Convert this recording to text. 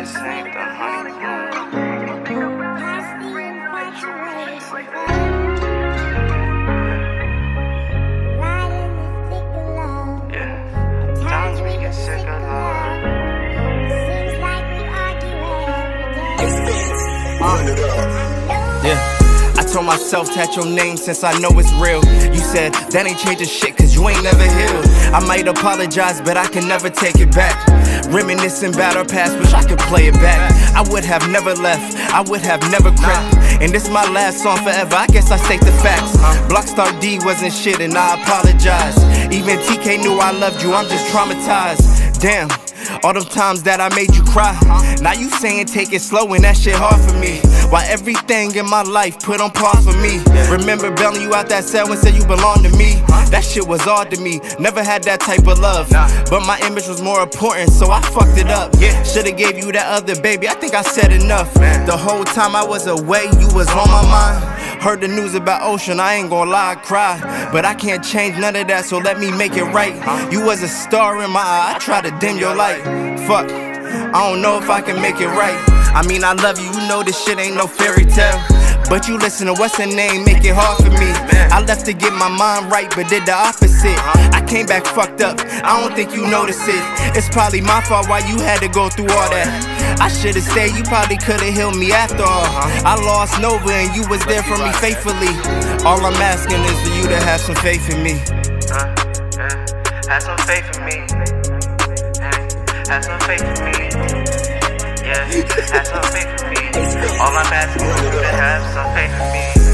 this ain't the honeymoon. Yeah. I told myself, tat your name since I know it's real. You said, that ain't changing shit cause you ain't never healed. I might apologize, but I can never take it back. Reminiscing about our past, wish I could play it back. I would have never left, I would have never crept. And this my last song forever, I guess I state the facts. Blockstar D wasn't shit and I apologize. Even TK knew I loved you, I'm just traumatized. Damn. All them times that I made you cry. Now you saying take it slow and that shit hard for me. Why everything in my life put on pause for me. Remember bailing you out that cell and said you belong to me. That shit was odd to me. Never had that type of love. But my image was more important, so I fucked it up. Should've gave you that other baby. I think I said enough. The whole time I was away, you was on my mind. Heard the news about Ocean, I ain't gonna lie, I cried. But I can't change none of that, so let me make it right. You was a star in my eye, I tried to dim your light. Fuck, I don't know if I can make it right. I mean, I love you, you know this shit ain't no fairy tale. But you listen to what's her name, make it hard for me. I left to get my mind right, but did the opposite. I came back fucked up, I don't think you noticed it. It's probably my fault why you had to go through all that. I should've stayed, you probably could've healed me after all. I lost Nova and you was there for me faithfully. All I'm asking is for you to have some faith in me. Uh, yeah. Have some faith in me. Have some faith in me. Yeah, have some faith in me. All I'm asking is you to have some faith in me.